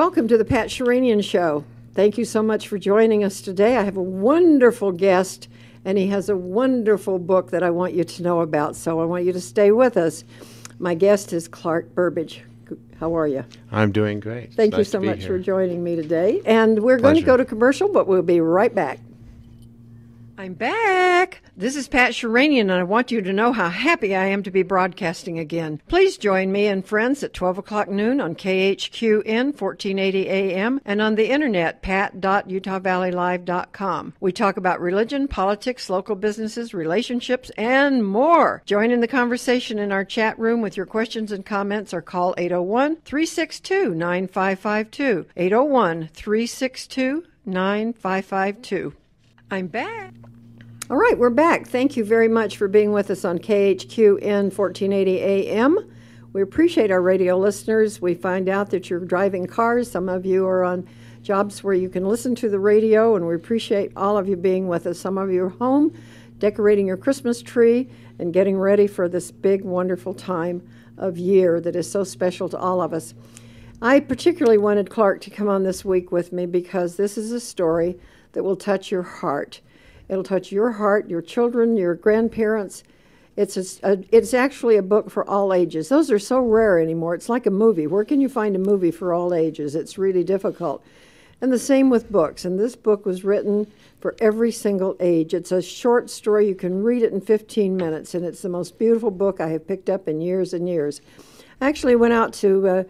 Welcome to the Pat Sheranian Show. Thank you so much for joining us today. I have a wonderful guest, and he has a wonderful book that I want you to know about, so I want you to stay with us. My guest is Clark Burbidge. How are you? I'm doing great. Thank It's you nice so much here. for joining me today. And we're going to go to commercial, but we'll be right back. I'm back. This is Pat Sheranian, and I want you to know how happy I am to be broadcasting again. Please join me and friends at 12 o'clock noon on KHQN 1480 AM and on the internet, pat.utahvalleylive.com. We talk about religion, politics, local businesses, relationships, and more. Join in the conversation in our chat room with your questions and comments or call 801 362 9552. 801 362 9552. I'm back. All right, we're back. Thank you very much for being with us on KHQN 1480 AM. We appreciate our radio listeners. We find out that you're driving cars. Some of you are on jobs where you can listen to the radio, and we appreciate all of you being with us. Some of you are home decorating your Christmas tree and getting ready for this big, wonderful time of year that is so special to all of us. I particularly wanted Clark to come on this week with me because this is a story that will touch your heart. It'll touch your heart, your children, your grandparents. It's a, it's actually a book for all ages. Those are so rare anymore. It's like a movie. Where can you find a movie for all ages? It's really difficult. And the same with books. And this book was written for every single age. It's a short story. You can read it in 15 minutes, and it's the most beautiful book I have picked up in years and years. I actually went out to uh,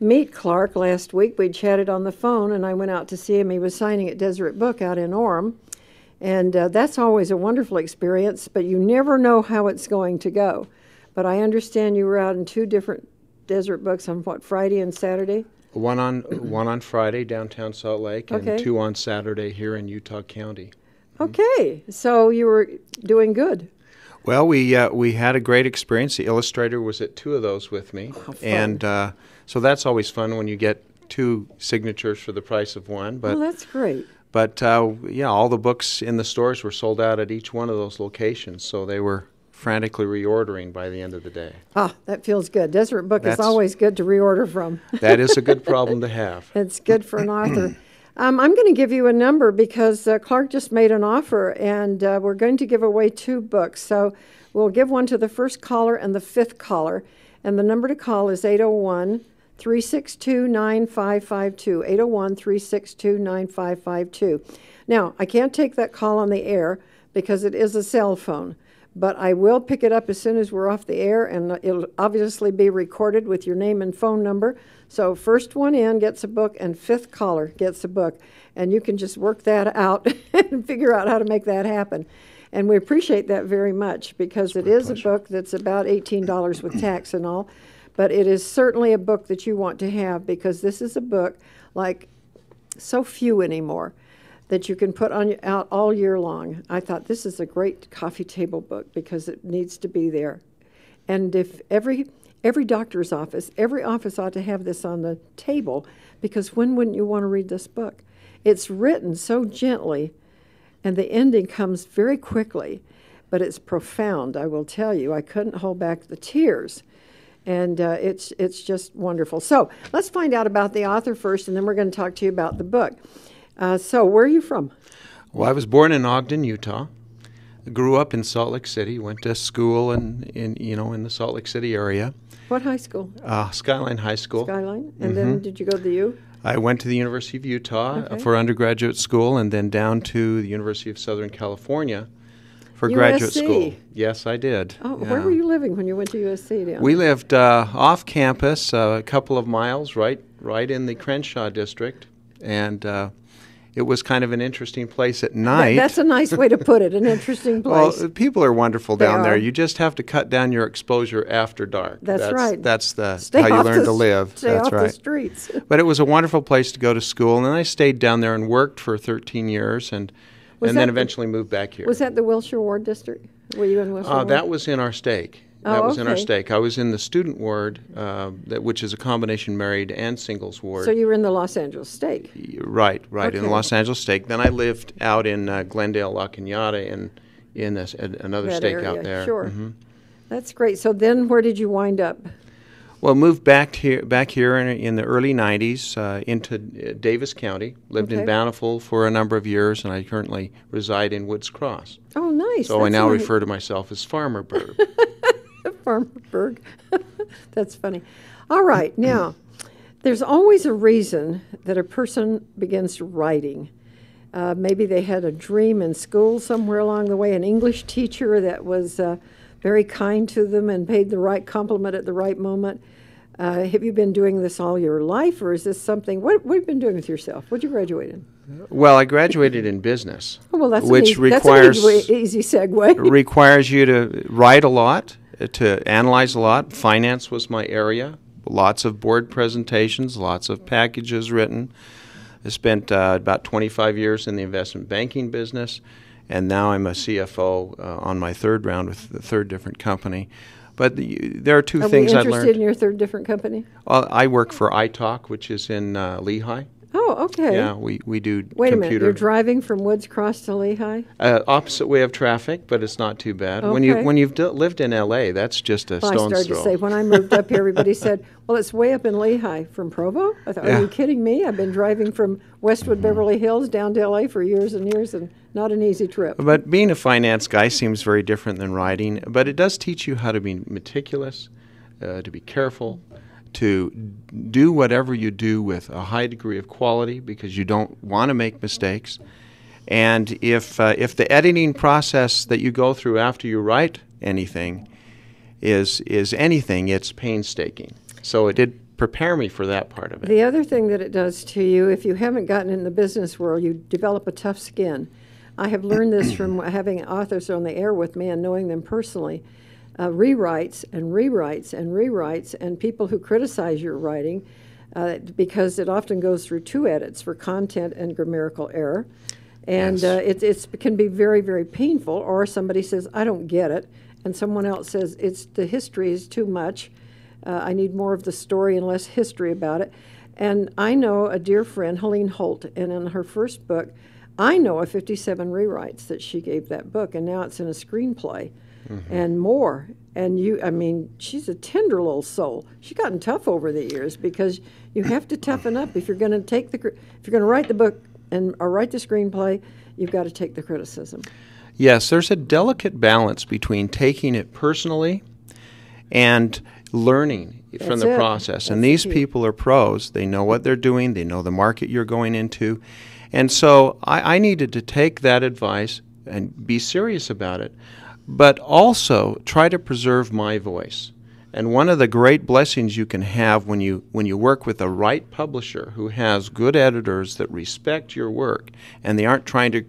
meet Clark last week. We chatted on the phone, and I went out to see him. He was signing at Deseret Book out in Orem. And uh, that's always a wonderful experience, but you never know how it's going to go. But I understand you were out in two different Deseret Books on what, Friday and Saturday? One on one on Friday downtown Salt Lake, and Okay. two on Saturday here in Utah County. Okay, so you were doing good. Well, we uh, we had a great experience. The illustrator was at two of those with me, fun. and uh, so that's always fun when you get two signatures for the price of one. But well, that's great. But uh, yeah, all the books in the stores were sold out at each one of those locations, so they were frantically reordering by the end of the day. Ah, that feels good. Deseret Book is always good to reorder from. That is a good problem to have. It's good for an author. Um, I'm going to give you a number because uh, Clark just made an offer, and uh, we're going to give away two books. So we'll give one to the first caller and the fifth caller. And the number to call is 801 362 9552. 801 362 9552. Now, I can't take that call on the air because it is a cell phone. But I will pick it up as soon as we're off the air, and it'll obviously be recorded with your name and phone number. So, first one in gets a book, and fifth caller gets a book. And you can just work that out and figure out how to make that happen. And we appreciate that very much because it is a book that's about $18 with tax and all. But it is certainly a book that you want to have because this is a book like so few anymore that you can put on out all year long. I thought this is a great coffee table book because it needs to be there. And if every every doctor's office, every office ought to have this on the table because when wouldn't you want to read this book? It's written so gently and the ending comes very quickly, but it's profound, I will tell you. I couldn't hold back the tears. And uh, it's, it's just wonderful. So let's find out about the author first, and then we're going to talk to you about the book. Uh, so, where are you from? Well, I was born in Ogden, Utah. Grew up in Salt Lake City. Went to school in, in you know in the Salt Lake City area, What high school? uh, Skyline High School. Skyline? And then did you go to the U? I went to the University of Utah uh, Okay. for undergraduate school, and then down to the University of Southern California for graduate school. Yes, I did. Oh, where were you living when you went to USC? Down? We lived uh, off campus, uh, a couple of miles, right, right in the Crenshaw district, and uh, it was kind of an interesting place at night. that's a nice way to put it. An interesting place. Well, people are wonderful They down are. there. You just have to cut down your exposure after dark. That's right. That's the Stay how you learn the to live. Stay that's off right. the streets. But it was a wonderful place to go to school, and then I stayed down there and worked for 13 years, and Was and then that the- eventually moved back here. Was that the Wilshire Ward District? Were you in Wilshire Uh, Ward? that was in our stake. That Oh, was in our stake. I was in the student ward, uh, that, which is a combination married and singles ward. So you were in the Los Angeles stake. Right, right, in Okay. Los Angeles stake. Then I lived out in uh, Glendale, La Cañada, in in a s- a- another that stake area. out there. Sure. Mhm. That's great. So then where did you wind up? Well, moved back here, back here in, in the early '90s uh, into uh, Davis County. Lived Okay. in Bountiful for a number of years, and I currently reside in Woods Cross. Oh, nice. So I now nice. refer to myself as Farmer Bird. Farmerburg. That's funny. All right, now, there's always a reason that a person begins writing. Uh, maybe they had a dream in school somewhere along the way, an English teacher that was uh, very kind to them and paid the right compliment at the right moment. Uh, have you been doing this all your life, or is this something? What, what have you been doing with yourself? What did you graduate in? well, I graduated in business, Oh, well, that's which an easy, requires an easy, easy segue. requires you to write a lot, uh, to analyze a lot. Finance was my area. Lots of board presentations, lots of packages written. I spent uh, about 25 years in the investment banking business, and now I'm a CFO uh, on my third round with the third different company. But the, there are 2 Are things I interested in your third different company? Uh, I work for iTalk, which is in uh, Lehi. Oh, okay. Yeah, we, we do Wait a minute. You're driving from Woods Cross to Lehi? uh, opposite way of traffic, but it's not too bad. When you when you've d- lived in LA, that's just a Well, I started throw. to say when I moved up here, everybody said, "Well, it's way up in Lehi from Provo." I thought, Yeah. "Are you kidding me? I've been driving from Westwood Beverly Hills down to LA for years and years, and not an easy trip." But being a finance guy seems very different than writing, but it does teach you how to be meticulous, uh, to be careful, to do whatever you do with a high degree of quality because you don't want to make mistakes. And if uh, if the editing process that you go through after you write anything is is anything, it's painstaking. So it did prepare me for that part of it. The other thing that it does to you, if you haven't gotten in the business world, you develop a tough skin. I have learned this from having authors on the air with me and knowing them personally. Uh, rewrites and rewrites and rewrites, and people who criticize your writing, uh, because it often goes through two edits for content and grammatical error. And Yes. uh, it it's, can be very, very painful. Or somebody says, I don't get it. And someone else says, it's the history is too much. Uh, I need more of the story and less history about it. And I know a dear friend, Helene Holt, and in her first book, I know of 57 rewrites that she gave that book, and now it's in a screenplay Mm-hmm. and more. And you, I mean, she's a tender little soul. She's gotten tough over the years because you have to toughen up if you're going to take the, if you're going to write the book and or write the screenplay, you've got to take the criticism. Yes, there's a delicate balance between taking it personally and learning from the it. process. and these the people are pros. They know what they're doing, they know the market you're going into. And so I, I needed to take that advice and be serious about it, but also try to preserve my voice. And one of the great blessings you can have when you when you work with a right publisher who has good editors that respect your work and they aren't trying to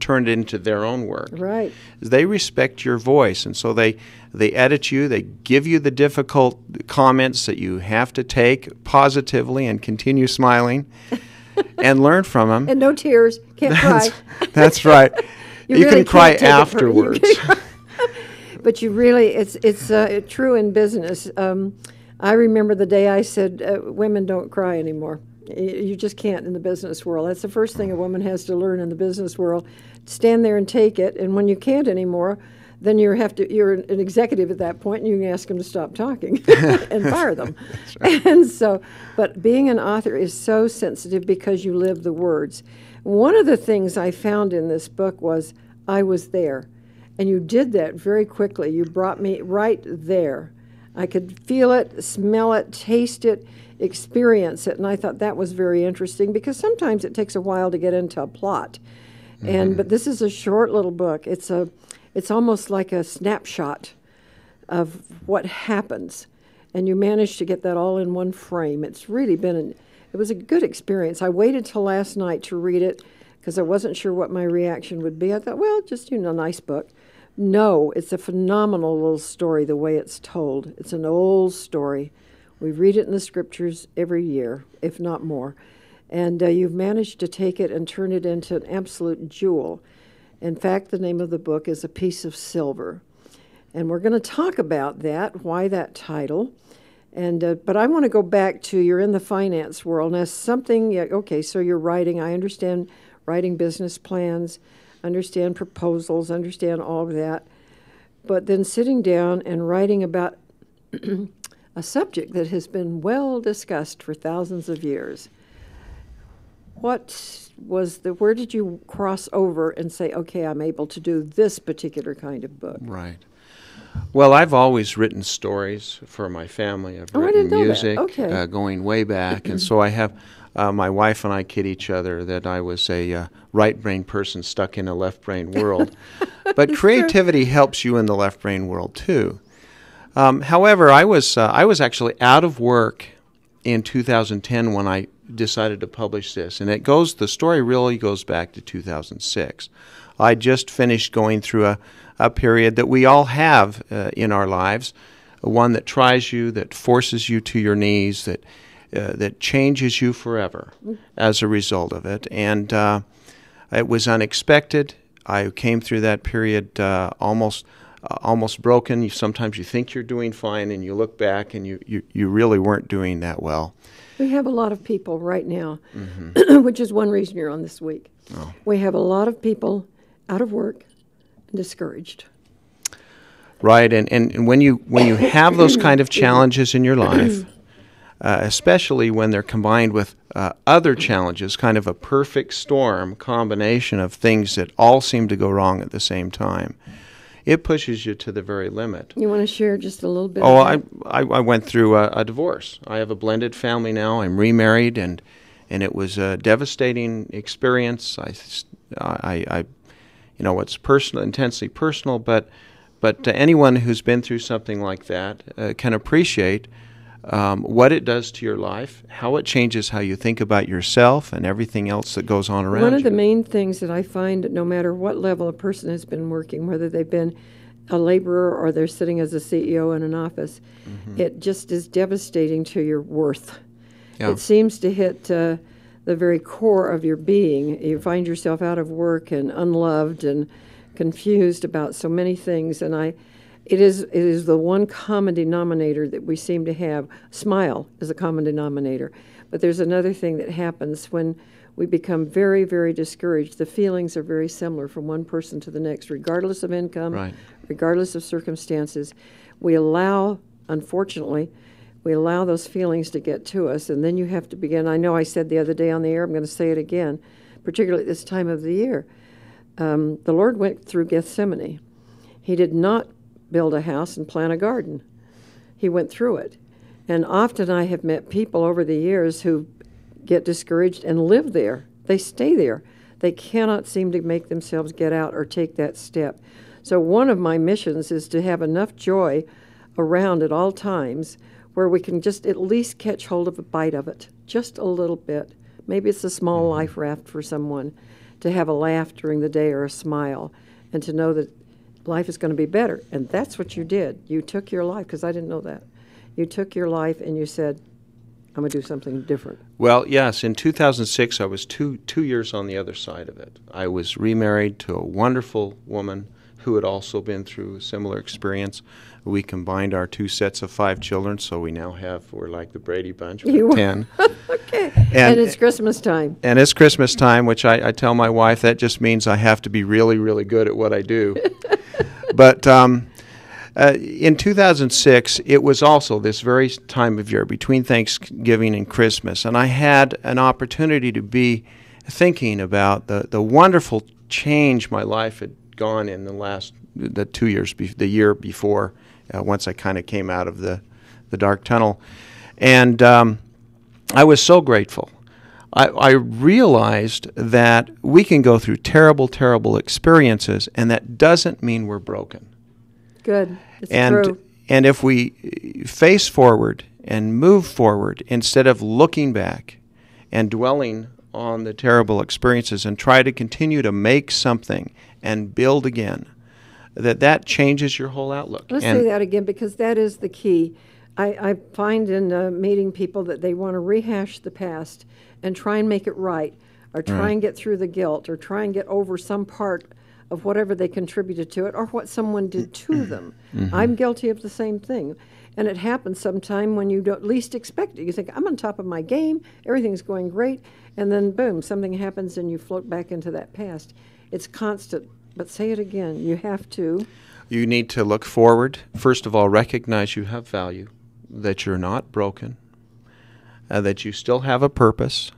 turn it into their own work Right. is they respect your voice and so they they edit you they give you the difficult comments that you have to take positively and continue smiling and learn from them And no tears. Can't cry. that's, that's right You you, really can cry can't take it per- you afterwards but you really, it's it's uh, true in business. Um, I remember the day I said, uh, "Women don't cry anymore." You just can't in the business world. That's the first thing a woman has to learn in the business world. Stand there and take it. And when you can't anymore, then you have to. You're an executive at that point, and you can ask them to stop talking and fire them. And so, but being an author is so sensitive because you live the words. One of the things I found in this book was I was there. And you did that very quickly. You brought me right there. I could feel it, smell it, taste it, experience it. And I thought that was very interesting because sometimes it takes a while to get into a plot. And mm-hmm. but this is a short little book. It's a it's almost like a snapshot of what happens. And you managed to get that all in one frame. It's really been an it was a good experience. I waited till last night to read it because I wasn't sure what my reaction would be. I thought, well, just you know, a nice book. No, it's a phenomenal little story the way it's told. It's an old story. We read it in the scriptures every year, if not more. And uh, you've managed to take it and turn it into an absolute jewel. In fact, the name of the book is A Piece of Silver. And we're going to talk about that, why that title. And uh, but I want to go back to you're in the finance world. Now something okay, so you're writing. I understand writing business plans, understand proposals, understand all of that. But then sitting down and writing about a subject that has been well discussed for thousands of years. What was the, where did you cross over and say, okay, I'm able to do this particular kind of book? Right. Well, I've always written stories for my family. I've Oh, I written didn't know that. music Okay. uh, going way back, and so I have. Uh, my wife and I kid each other that I was a uh, right brain person stuck in a left brain world. but creativity helps you in the left brain world too. Um, however, I was uh, I was actually out of work in 2010 when I decided to publish this, and it goes. The story really goes back to 2006. I just finished going through a, a period that we all have uh, in our lives, one that tries you, that forces you to your knees, that uh, that changes you forever as a result of it, and uh, it was unexpected. I came through that period uh, almost uh, almost broken. You, sometimes you think you're doing fine, and you look back and you, you, you really weren't doing that well. We have a lot of people right now, Mm-hmm. which is one reason you're on this week. Oh. We have a lot of people out of work and discouraged. Right, and, and, and when you when you have those kind of challenges in your life, uh, especially when they're combined with uh, other challenges, kind of a perfect storm combination of things that all seem to go wrong at the same time, it pushes you to the very limit. You want to share just a little bit? Oh, I. I, I went through a, a divorce. I have a blended family now. I'm remarried, and and it was a devastating experience. I, I, I you know, it's personal, intensely personal, but but anyone who's been through something like that uh, can appreciate um, what it does to your life, how it changes how you think about yourself and everything else that goes on around One of you. the main things that I find, no matter what level a person has been working, whether they've been a laborer or they're sitting as a CEO in an office, Mm-hmm. it just is devastating to your worth. Yeah. It seems to hit uh, the very core of your being. You find yourself out of work and unloved and confused about so many things. And I, it is it is the one common denominator that we seem to have. Smile is a common denominator, but there's another thing that happens when we become very very discouraged. The feelings are very similar from one person to the next, regardless of income, Right. regardless of circumstances. We allow, unfortunately, we allow those feelings to get to us, and then you have to begin. I know I said the other day on the air, I'm going to say it again, particularly at this time of the year. Um, the Lord went through Gethsemane. He did not build a house and plant a garden, He went through it. And often I have met people over the years who get discouraged and live there. They stay there. They cannot seem to make themselves get out or take that step. So, one of my missions is to have enough joy around at all times where we can just at least catch hold of a bite of it, just a little bit. Maybe it's a small mm-hmm. life raft for someone to have a laugh during the day or a smile and to know that life is going to be better. And that's what you did. You took your life, because I didn't know that. You took your life and you said, I'm going to do something different. Well, yes. In 2006, I was two two years on the other side of it. I was remarried to a wonderful woman who had also been through a similar experience. We combined our two sets of five children, so we now have we're like the Brady Bunch You ten. okay. And- And, it's Christmas time. And it's Christmas time, which I, I tell my wife that just means I have to be really, really good at what I do. but um, uh, in 2006, it was also this very time of year between Thanksgiving and Christmas, and I had an opportunity to be thinking about the, the wonderful change my life had gone in the last the two years, the year before, uh, once I kind of came out of the the dark tunnel, and um, I was so grateful. I, I realized that we can go through terrible, terrible experiences, and that doesn't mean we're broken. Good. It's and true. and if we uh, face forward and move forward instead of looking back and dwelling on the terrible experiences and try to continue to make something and build again, that that changes your whole outlook. Let's and say that again because that is the key. I, I find in uh, meeting people that they want to rehash the past and try and make it right, or try and get through the guilt, or try and get over some part of whatever they contributed to it, or what someone did to them. I'm guilty of the same thing. And it happens sometime when you don't least expect it. You think, I'm on top of my game, everything's going great, and then boom, something happens and you float back into that past. It's constant. But say it again. You have to. You need to look forward. First of all, recognize you have value. that you're not broken, uh, that you still have a purpose,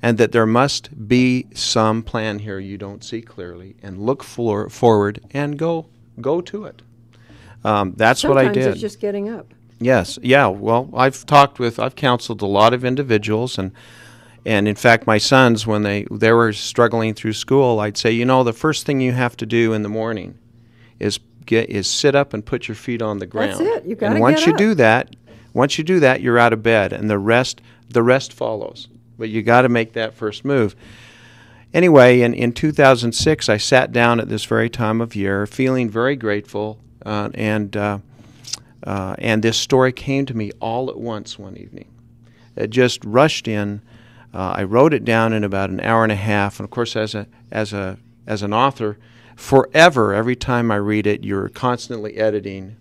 and that there must be some plan here you don't see clearly, and look for, forward and go go to it. Um, that's Sometimes what I did. it's just getting up. Yes, yeah. Well, I've talked with, I've counseled a lot of individuals, and and in fact, my sons, when they they were struggling through school, I'd say, you know, the first thing you have to do in the morning is get is sit up and put your feet on the ground. That's it. You gotta And once you up. do that, once you do that, you're out of bed, and the rest the rest follows. But you got to make that first move. Anyway, in, in 2006, I sat down at this very time of year, feeling very grateful, uh, and uh, uh, and this story came to me all at once one evening. It just rushed in. Uh, I wrote it down in about an hour and a half, and of course, as a as a as an author, forever, every time I read it, you're constantly editing.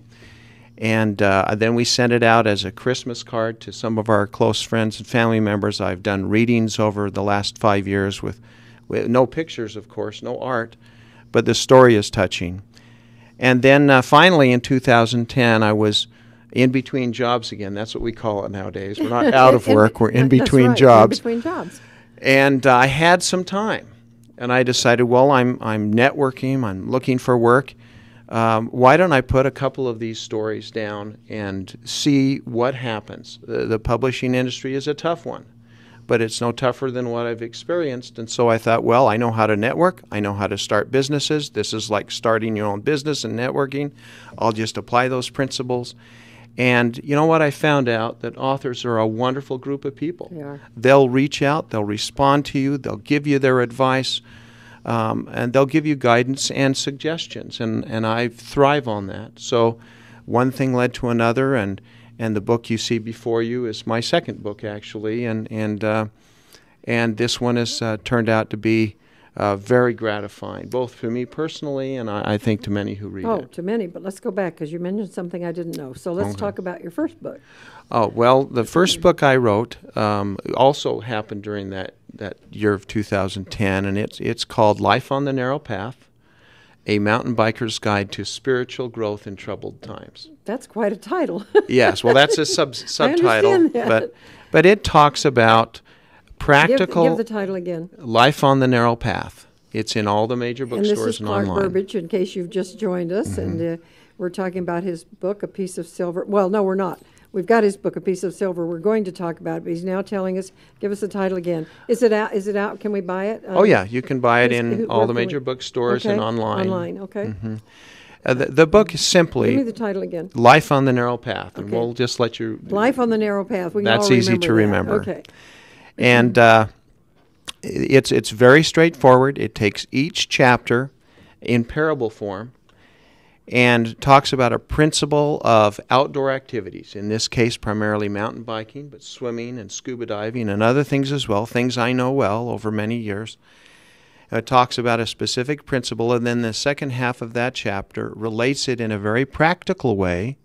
And uh, then we sent it out as a Christmas card to some of our close friends and family members. I've done readings over the last five years with, with no pictures, of course, no art, but the story is touching. And then uh, finally in 2010, I was in between jobs again. That's what we call it nowadays. We're not out of work, we're in between right, jobs. In between jobs. And uh, I had some time. And I decided, well, I'm, I'm networking, I'm looking for work. Um, why don't I put a couple of these stories down and see what happens? The, the publishing industry is a tough one, but it's no tougher than what I've experienced. And so I thought, well, I know how to network, I know how to start businesses. This is like starting your own business and networking. I'll just apply those principles. And you know what? I found out that authors are a wonderful group of people. They are. They'll reach out, they'll respond to you, they'll give you their advice, um, and they'll give you guidance and suggestions. And, and I thrive on that. So one thing led to another, and, and the book you see before you is my second book, actually. And, and, uh, and this one has uh, turned out to be uh, very gratifying, both for me personally and I, I think to many who read Oh, it. to many, but let's go back because you mentioned something I didn't know. So let's Okay. talk about your first book. Oh well, the first book I wrote um, also happened during that, that year of 2010, and it's it's called Life on the Narrow Path: A Mountain Biker's Guide to Spiritual Growth in Troubled Times. That's quite a title. Yes, well, that's a sub subtitle, but but it talks about practical give the title again. life on the narrow path. It's in all the major bookstores And this is and, Clark online. Mm-hmm. Burbidge, in case you've just joined us, and uh, we're talking about his book, A Piece of Silver. Well, no, we're not. We've got his book, A Piece of Silver. We're going to talk about it, but he's now telling us. Give us the title again. Is it out? Is it out? Can we buy it? Oh yeah, you can buy it in who- all the can we- major bookstores Okay, and online. Online, okay. Uh, the, the book is simply. Give me the title again. Life on the Narrow Path, and we'll just let you. Life on the Narrow Path. We That's easy to remember that. remember. Okay. And uh, it's it's very straightforward. It takes each chapter in parable form and talks about a principle of outdoor activities. In this case, primarily mountain biking, but swimming and scuba diving and other things as well. Things I know well over many years. It talks about a specific principle, and then the second half of that chapter relates it in a very practical way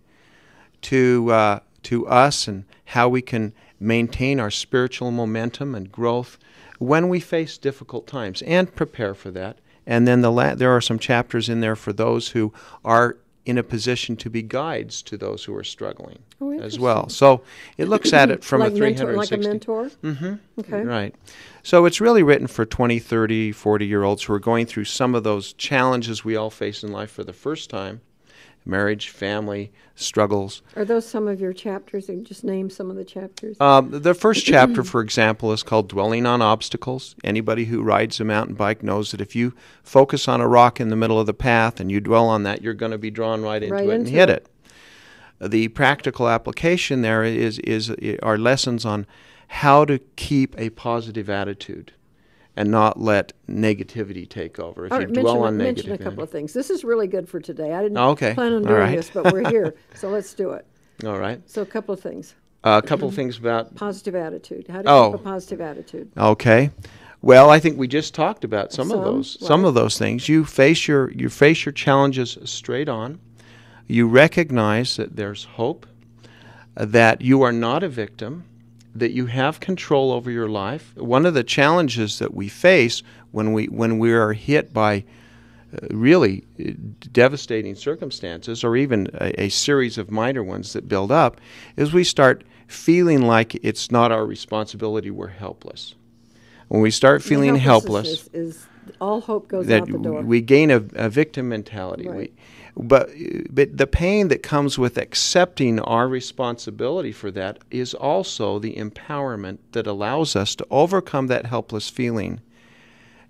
to uh, to us and how we can maintain our spiritual momentum and growth when we face difficult times and prepare for that. And then the la- there are some chapters in there for those who are in a position to be guides to those who are struggling Oh, as well. So it looks at it from like a mentor, like a mentor. Mm-hmm. Okay. Right. So it's really written for 20, 30, 40 year olds who are going through some of those challenges we all face in life for the first time marriage, family, struggles. Are those some of your chapters? And just name some of the chapters. Um, the first chapter, for example, is called Dwelling on Obstacles. Anybody who rides a mountain bike knows that if you focus on a rock in the middle of the path and you dwell on that, you're going to be drawn right into Right it and hit it. it. The practical application there is, is are lessons on how to keep a positive attitude and not let negativity take over. If All you dwell on mention a couple of things. This is really good for today. I didn't Oh, okay. plan on doing right. this, but we're here, so let's do it. all right. So a couple of things. Uh, a couple of things about Positive attitude. How to Oh. keep a positive attitude. Okay. Well, I think we just talked about some, Some, of those. Some of those things. You face your you face your challenges straight on. You recognize that there's hope, uh, that you are not a victim, that you have control over your life. One of the challenges that we face when we when we are hit by uh, really uh, devastating circumstances or even a, a, series of minor ones that build up is we start feeling like it's not our responsibility, we're helpless. When we start feeling helpless, is, is, all hope goes out the door. We gain a, a victim mentality. Right. We, but, but the pain that comes with accepting our responsibility for that is also the empowerment that allows us to overcome that helpless feeling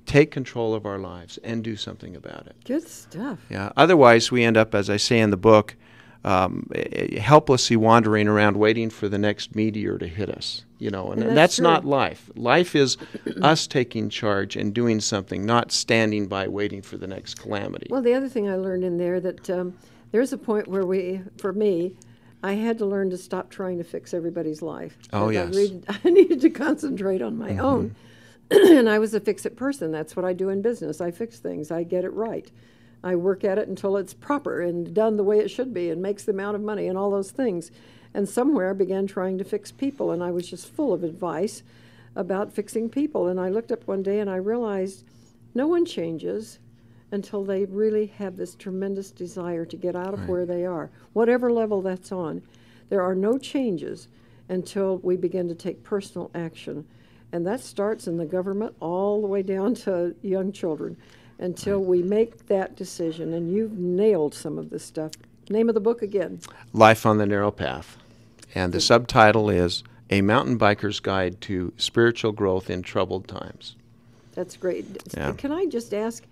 take control of our lives and do something about it. Good stuff. Yeah. Otherwise, we end up, as I say in the book, um, helplessly wandering around waiting for the next meteor to hit us. You know, and, and that's, that's not life. Life is us taking charge and doing something, not standing by waiting for the next calamity. Well, the other thing I learned in there that um, there's a point where we, for me, I had to learn to stop trying to fix everybody's life. Oh yes. I, read, I needed to concentrate on my mm-hmm. own and I was a fix it person. That's what I do in business. I fix things, I get it right. I work at it until it's proper and done the way it should be and makes the amount of money and all those things. And somewhere I began trying to fix people, and I was just full of advice about fixing people. And I looked up one day and I realized no one changes until they really have this tremendous desire to get out of right. where they are, whatever level that's on. There are no changes until we begin to take personal action. And that starts in the government all the way down to young children until we make that decision. And you've nailed some of this stuff. Name of the book again Life on the Narrow Path. And the subtitle is A Mountain Biker's Guide to Spiritual Growth in Troubled Times. That's great. Yeah. Can I just ask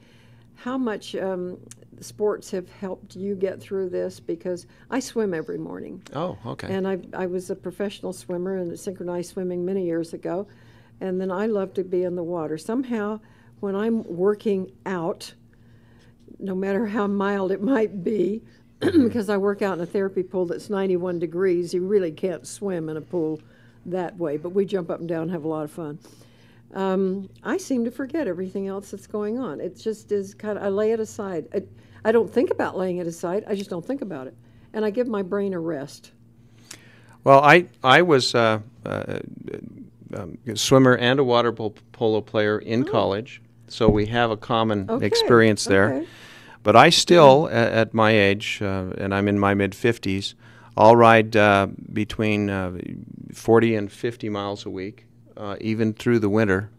how much um, sports have helped you get through this? Because I swim every morning. Oh, okay. And I, I was a professional swimmer in synchronized swimming many years ago and then I love to be in the water. Somehow, when I'm working out, no matter how mild it might be, because I work out in a therapy pool that's 91 degrees, you really can't swim in a pool that way, but we jump up and down and have a lot of fun. Um, I seem to forget everything else that's going on. It just is kind of, I lay it aside. I, I don't think about laying it aside, I just don't think about it. And I give my brain a rest. Well, I, I was uh, uh, um, swimmer and a water polo player in oh. college, so we have a common okay. experience there. Okay. But I still, at, at my age, uh, and I'm in my mid 50s, I'll ride uh, between uh, 40 and 50 miles a week, uh, even through the winter.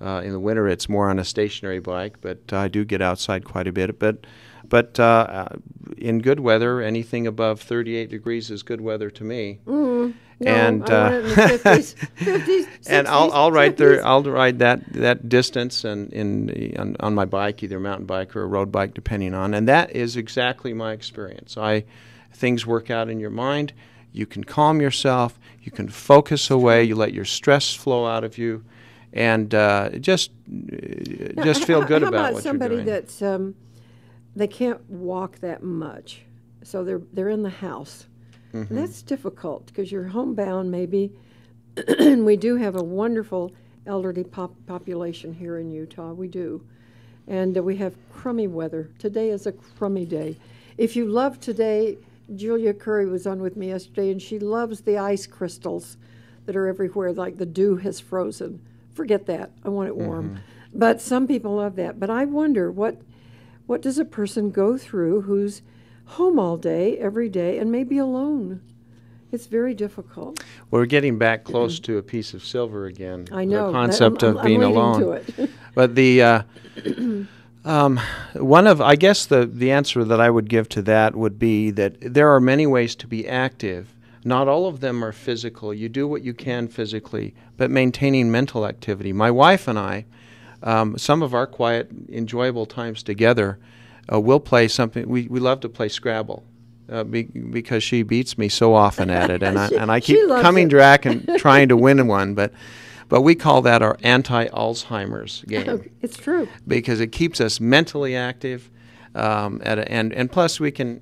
Uh, in the winter, it's more on a stationary bike, but I do get outside quite a bit. But but uh, in good weather, anything above 38 degrees is good weather to me. Mm, no, and uh, 50s, 50s, and I'll I'll ride there. I'll ride that that distance and in on, on my bike, either a mountain bike or a road bike, depending on. And that is exactly my experience. I things work out in your mind. You can calm yourself. You can focus away. You let your stress flow out of you, and uh, just now, just feel good how about, about what somebody you're doing. that's um, they can't walk that much, so they're they're in the house. Mm-hmm. that's difficult because you're homebound maybe, and we do have a wonderful elderly pop- population here in Utah. We do, and uh, we have crummy weather. Today is a crummy day. If you love today, Julia Curry was on with me yesterday, and she loves the ice crystals that are everywhere, like the dew has frozen. Forget that. I want it warm. Mm-hmm. But some people love that. But I wonder what what does a person go through who's home all day, every day, and maybe alone? It's very difficult. We're getting back close to a piece of silver again. I know. The concept I'm, of being I'm alone. but the uh, um, one of I guess the the answer that I would give to that would be that there are many ways to be active. Not all of them are physical. You do what you can physically, but maintaining mental activity. My wife and I um, some of our quiet, enjoyable times together, uh, we'll play something. We, we love to play Scrabble. Uh, be, because she beats me so often at it, and I and I keep coming it. back and trying to win one, but but we call that our anti-Alzheimer's game. it's true because it keeps us mentally active, um, a, and and plus we can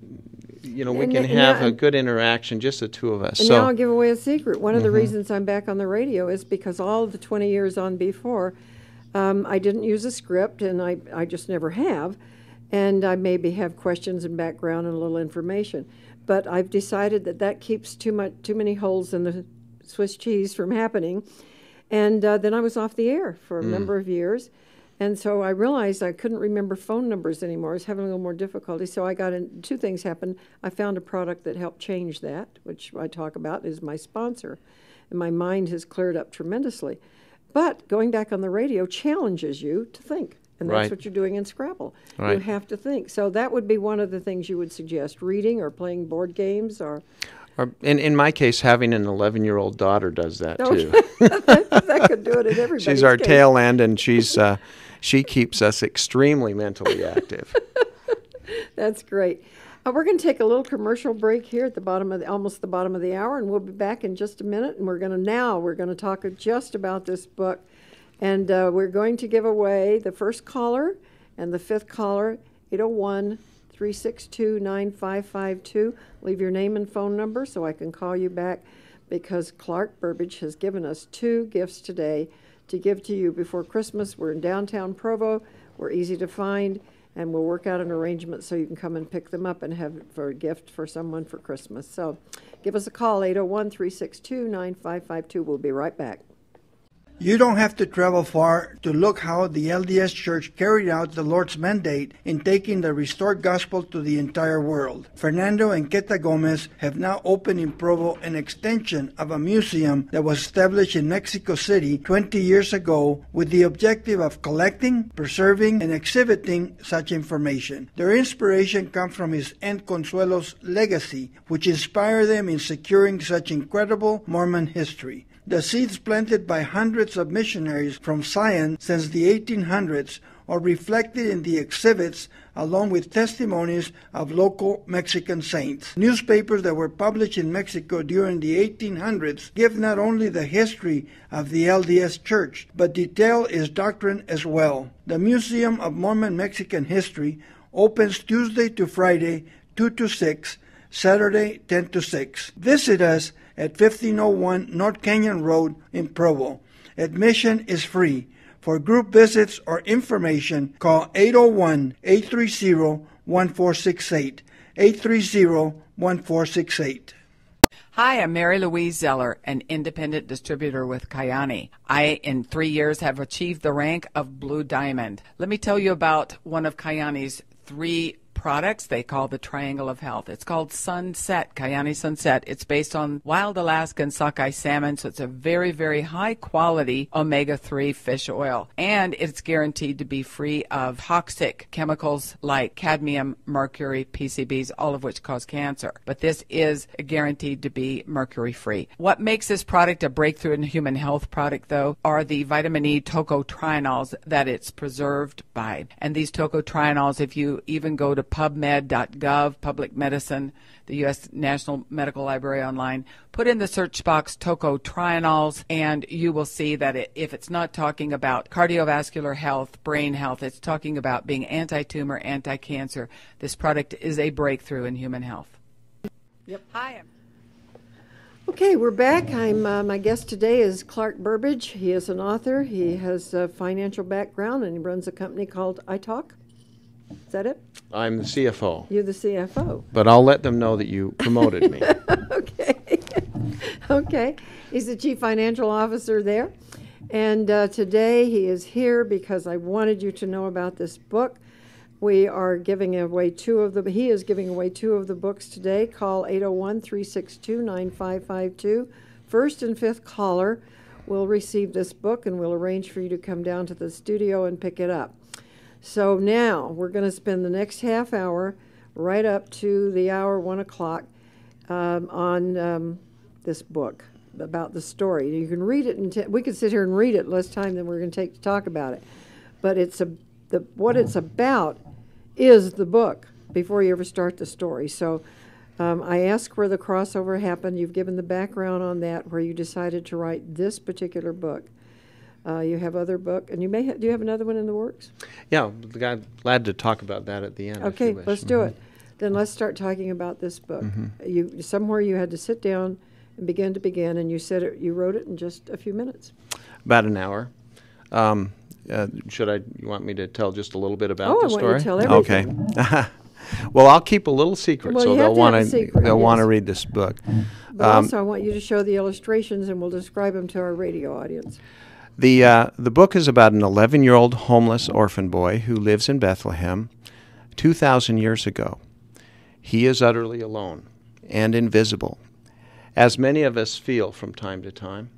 you know, we and can have a good interaction, just the two of us. And so, now I'll give away a secret. One of mm-hmm. the reasons I'm back on the radio is because all of the 20 years on before, um, I didn't use a script, and I, I just never have. And I maybe have questions and background and a little information. But I've decided that that keeps too much, too many holes in the Swiss cheese from happening. And uh, then I was off the air for a mm. number of years. And so I realized I couldn't remember phone numbers anymore. I was having a little more difficulty. So I got in, two things happened. I found a product that helped change that, which I talk about is my sponsor. And my mind has cleared up tremendously. But going back on the radio challenges you to think. And that's Right. what you're doing in Scrabble. You have to think. So that would be one of the things you would suggest reading or playing board games or Or in, in my case, having an 11 year old daughter does that Oh, too. that could do it in everybody's she's our case. tail end, and she's uh, she keeps us extremely mentally active. That's great. Uh, we're going to take a little commercial break here at the bottom of the, almost the bottom of the hour, and we'll be back in just a minute. And we're going to now we're going to talk just about this book, and uh, we're going to give away the first caller and the fifth caller 801 362 9552. Leave your name and phone number so I can call you back because Clark Burbidge has given us two gifts today to give to you before Christmas. We're in downtown Provo. We're easy to find, and we'll work out an arrangement so you can come and pick them up and have it for a gift for someone for Christmas. So give us a call, 801 362 9552. We'll be right back. You don't have to travel far to look how the LDS Church carried out the Lord's mandate in taking the restored gospel to the entire world. Fernando and Queta Gomez have now opened in Provo an extension of a museum that was established in Mexico City 20 years ago with the objective of collecting, preserving, and exhibiting such information. Their inspiration comes from his Aunt Consuelo's legacy, which inspired them in securing such incredible Mormon history. The seeds planted by hundreds of missionaries from Zion since the 1800s are reflected in the exhibits along with testimonies of local Mexican saints. Newspapers that were published in Mexico during the 1800s give not only the history of the LDS Church, but detail its doctrine as well. The Museum of Mormon Mexican History opens Tuesday to Friday, 2 to 6, Saturday 10 to 6. Visit us at 1501 North Canyon Road in Provo. Admission is free. For group visits or information, call 801 830 1468. 830 1468. Hi, I'm Mary Louise Zeller, an independent distributor with Kyani. I, in three years, have achieved the rank of Blue Diamond. Let me tell you about one of Kyani's three products they call the Triangle of Health. It's called Sunset, Kyani Sunset. It's based on wild Alaskan sockeye salmon, so it's a very, very high quality omega 3 fish oil. And it's guaranteed to be free of toxic chemicals like cadmium, mercury, PCBs, all of which cause cancer. But this is guaranteed to be mercury free. What makes this product a breakthrough in human health product, though, are the vitamin E tocotrienols that it's preserved by. And these tocotrienols, if you even go to pubmed.gov, public medicine, the U.S. National Medical Library online, put in the search box tocotrienols, and you will see that it, if it's not talking about cardiovascular health, brain health, it's talking about being anti tumor, anti cancer. This product is a breakthrough in human health. Yep. Hi, Okay, we're back. I'm uh, my guest today is Clark Burbidge. He is an author. He has a financial background and he runs a company called iTalk. Is that it? I'm the CFO, You're the CFO. but I'll let them know that you promoted me. okay. okay. He's the chief financial officer there. And uh, today he is here because I wanted you to know about this book. We are giving away two of the, he is giving away two of the books today. Call 801 362 9552. First and fifth caller will receive this book and we'll arrange for you to come down to the studio and pick it up. So now we're going to spend the next half hour right up to the hour, one o'clock, um, on um, this book about the story. You can read it, and we could sit here and read it less time than we're going to take to talk about it. But it's a the what it's about is the book before you ever start the story. So um, I ask where the crossover happened. You've given the background on that, where you decided to write this particular book. Uh, you have other book, and you may ha- do you have another one in the works? yeah, glad, glad to talk about that at the end. if Okay, you wish. let's do it. Then let's start talking about this book. You somewhere you had to sit down and begin to begin, and you said it. You wrote it in just a few minutes. About an hour. Um, uh, should I? You want me to tell just a little bit about Oh, I the want you to story? tell Okay. well, I'll keep a little secret, Well, so they'll want to they'll want to read this book. But Um, also, I want you to show the illustrations, and we'll describe them to our radio audience. The, uh, the book is about an 11 year old homeless orphan boy who lives in Bethlehem 2,000 years ago. He is utterly alone and invisible, as many of us feel from time to time.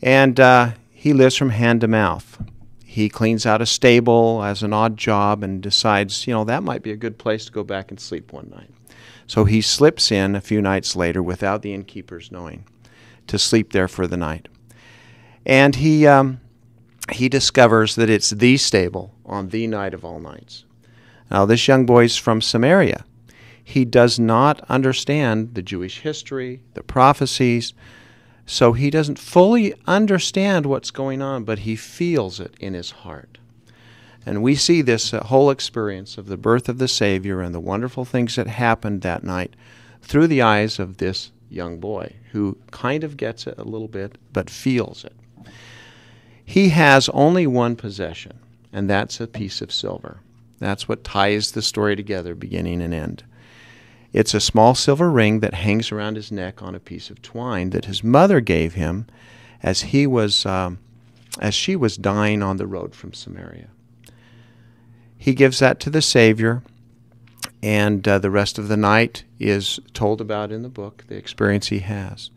And uh, he lives from hand to mouth. He cleans out a stable as an odd job and decides, you know, that might be a good place to go back and sleep one night. So he slips in a few nights later without the innkeepers knowing to sleep there for the night. And he, um, he discovers that it's the stable on the night of all nights. Now, this young boy's from Samaria. He does not understand the Jewish history, the prophecies, so he doesn't fully understand what's going on, but he feels it in his heart. And we see this uh, whole experience of the birth of the Savior and the wonderful things that happened that night through the eyes of this young boy who kind of gets it a little bit but feels it. He has only one possession, and that's a piece of silver. That's what ties the story together, beginning and end. It's a small silver ring that hangs around his neck on a piece of twine that his mother gave him as he was um, as she was dying on the road from Samaria. He gives that to the Savior, and uh, the rest of the night is told about in the book, the experience he has.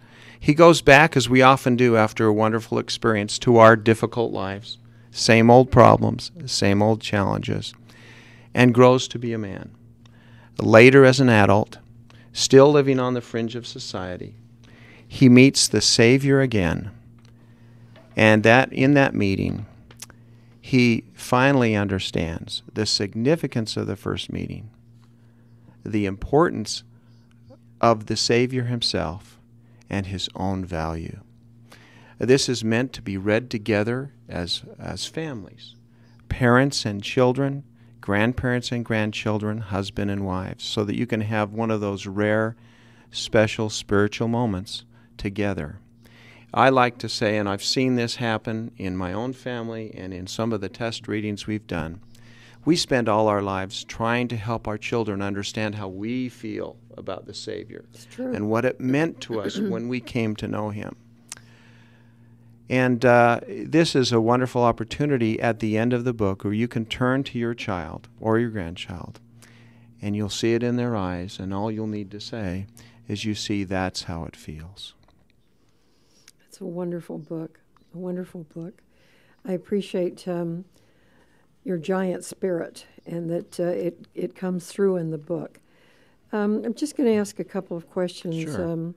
He goes back, as we often do after a wonderful experience, to our difficult lives, same old problems, same old challenges, and grows to be a man. Later, as an adult, still living on the fringe of society, he meets the Savior again. And that in that meeting, he finally understands the significance of the first meeting, the importance of the Savior himself, and his own value. This is meant to be read together as, as families, parents and children, grandparents and grandchildren, husband and wives, so that you can have one of those rare, special spiritual moments together. I like to say, and I've seen this happen in my own family and in some of the test readings we've done, we spend all our lives trying to help our children understand how we feel about the Savior and what it meant to us when we came to know Him. And uh, this is a wonderful opportunity at the end of the book where you can turn to your child or your grandchild and you'll see it in their eyes, and all you'll need to say is, You see, that's how it feels. It's a wonderful book, a wonderful book. I appreciate um, your giant spirit and that uh, it, it comes through in the book. Um, I'm just going to ask a couple of questions. Sure. Um,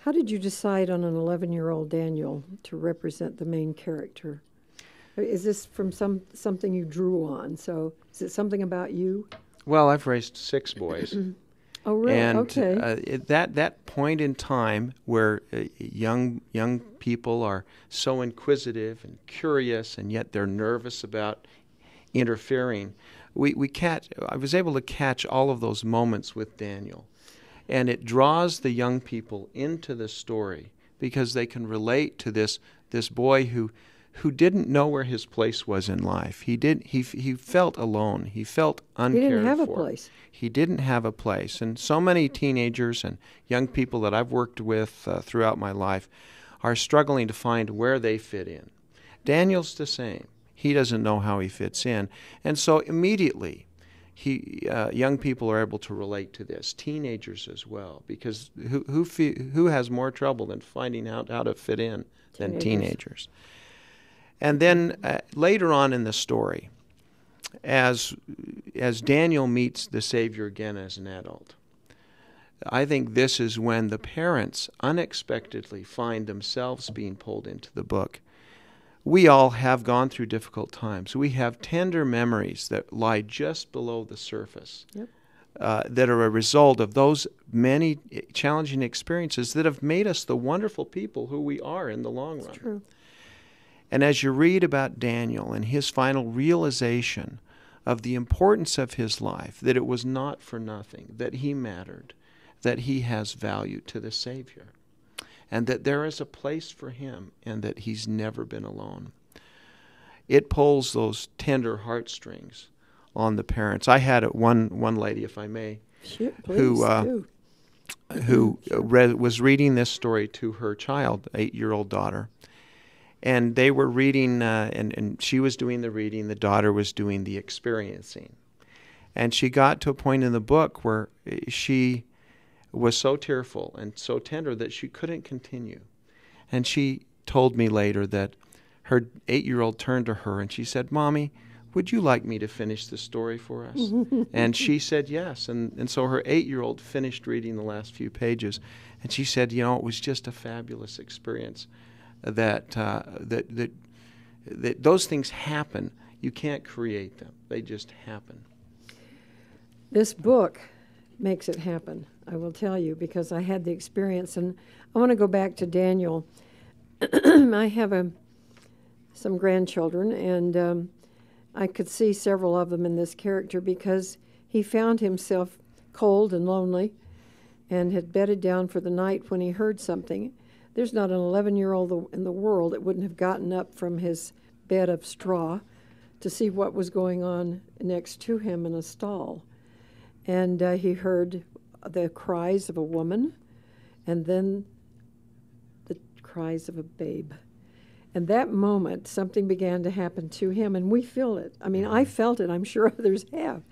how did you decide on an 11 year old Daniel to represent the main character? Is this from some something you drew on? So is it something about you? Well, I've raised six boys. oh, really? And okay. uh, it, that that point in time where uh, young young people are so inquisitive and curious, and yet they're nervous about interfering, we we catch. I was able to catch all of those moments with Daniel and it draws the young people into the story because they can relate to this this boy who who didn't know where his place was in life. He did he he felt alone. He felt uncared for. He didn't have for. a place. He didn't have a place. And so many teenagers and young people that I've worked with uh, throughout my life are struggling to find where they fit in. Daniel's the same. He doesn't know how he fits in. And so immediately he, uh, young people are able to relate to this, teenagers as well, because who who, who has more trouble than finding out how to fit in than teenagers? And then uh, later on in the story, as as Daniel meets the Savior again as an adult, I think this is when the parents unexpectedly find themselves being pulled into the book we all have gone through difficult times. We have tender memories that lie just below the surface yep. uh, that are a result of those many challenging experiences that have made us the wonderful people who we are in the long That's run. True. And as you read about Daniel and his final realization of the importance of his life, that it was not for nothing, that he mattered, that he has value to the Savior and that there is a place for him and that he's never been alone. It pulls those tender heartstrings on the parents. I had one one lady, if I may, Shit, who uh, who read, was reading this story to her child, eight year old daughter, and they were reading, uh, and, and she was doing the reading, the daughter was doing the experiencing. And she got to a point in the book where she was so tearful and so tender that she couldn't continue. And she told me later that her eight year old turned to her and she said, Mommy, would you like me to finish the story for us? and she said yes. And, and so her eight year old finished reading the last few pages. And she said, You know, it was just a fabulous experience that, uh, that, that, that those things happen. You can't create them, they just happen. This book makes it happen, I will tell you, because I had the experience. And I want to go back to Daniel. I have a, some grandchildren, and um, I could see several of them in this character because he found himself cold and lonely and had bedded down for the night when he heard something. There's not an 11 year old in the world that wouldn't have gotten up from his bed of straw to see what was going on next to him in a stall. And uh, he heard the cries of a woman and then the cries of a babe. And that moment, something began to happen to him, and we feel it. I mean, I felt it, I'm sure others have.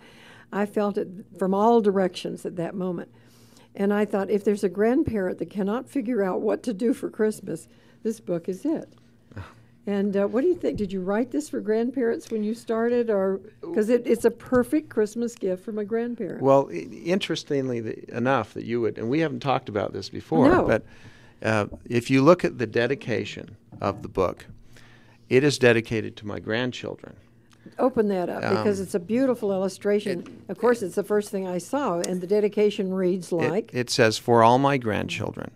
I felt it from all directions at that moment. And I thought, if there's a grandparent that cannot figure out what to do for Christmas, this book is it. And uh, what do you think? Did you write this for grandparents when you started, or because it, it's a perfect Christmas gift from a grandparent? Well, interestingly the, enough, that you would, and we haven't talked about this before, no. but uh, if you look at the dedication of the book, it is dedicated to my grandchildren. Open that up Um, because it's a beautiful illustration. of course, it's the first thing I saw, and the dedication reads It, like it says, "For all my grandchildren,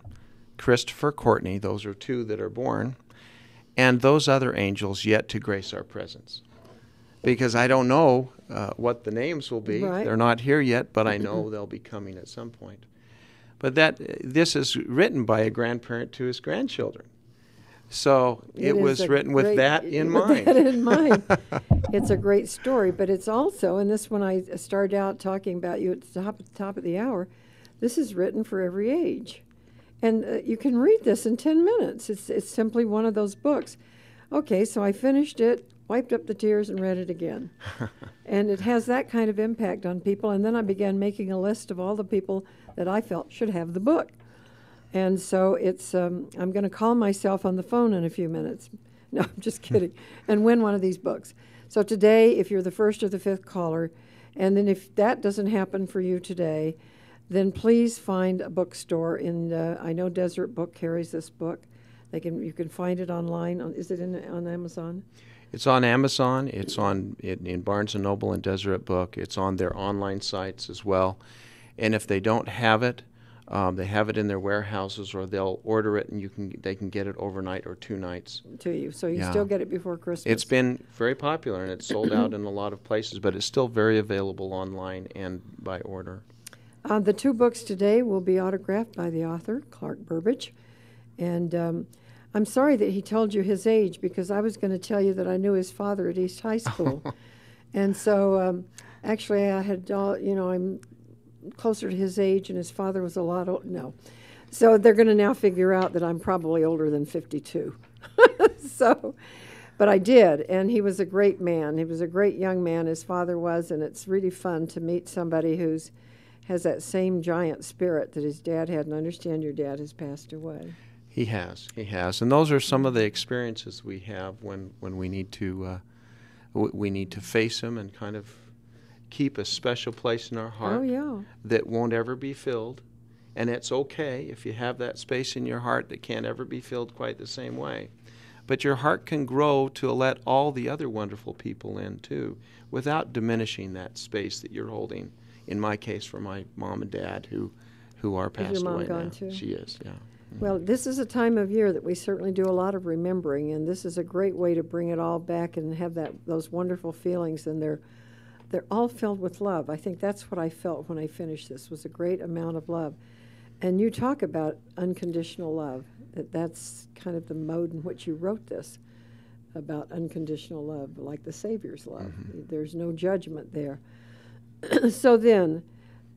Christopher Courtney, those are two that are born, and those other angels yet to grace our presence." Because I don't know uh, what the names will be; Right. they're not here yet, but I know they'll be coming at some point. But that this is written by a grandparent to his grandchildren, so it was a written with that in with mind. that in mind. it's a great story, but it's also, and this one I started out talking about you at the top, top of the hour, this is written for every age, and uh, you can read this in ten minutes. It's it's simply one of those books. Okay, so I finished it, wiped up the tears, and read it again, and it has that kind of impact on people. And then I began making a list of all the people that I felt should have the book. And so it's, um, I'm going to call myself on the phone in a few minutes. No, I'm just kidding. and win one of these books. So today, if you're the first or the fifth caller, and then if that doesn't happen for you today, then please find a bookstore. In uh, I know Deseret Book carries this book. They can you can find it online. On, is it in on Amazon? It's on Amazon. It's on in, in Barnes and Noble and Deseret Book. It's on their online sites as well. And if they don't have it, um, they have it in their warehouses, or they'll order it, and you can they can get it overnight or two nights. To you, so you Yeah. still get it before Christmas. It's been very popular, and it's sold out in a lot of places, but it's still very available online and by order. Uh, the two books today will be autographed by the author, Clark Burbidge. And um, I'm sorry that he told you his age because I was going to tell you that I knew his father at East High School. and so um, actually, I had, all, you know, I'm closer to his age, and his father was a lot old. No. So they're going to now figure out that I'm probably older than 52. so, but I did, and he was a great man. He was a great young man, his father was, and it's really fun to meet somebody who's has that same giant spirit that his dad had. And I understand your dad has passed away. He has, he has, and those are some of the experiences we have when when we need to uh, w- we need to face them and kind of keep a special place in our heart. Oh yeah, that won't ever be filled. And it's okay if you have that space in your heart that can't ever be filled quite the same way. But your heart can grow to let all the other wonderful people in too, without diminishing that space that you're holding. In my case, for my mom and dad who, who are your passed mom away gone now. too? She is, yeah. Mm-hmm. Well, this is a time of year that we certainly do a lot of remembering, and this is a great way to bring it all back and have that those wonderful feelings. And they're they're all filled with love. I think that's what I felt when I finished this was a great amount of love. And you talk about unconditional love. That that's kind of the mode in which you wrote this about unconditional love, like the Savior's love. Mm-hmm. There's no judgment there. so then,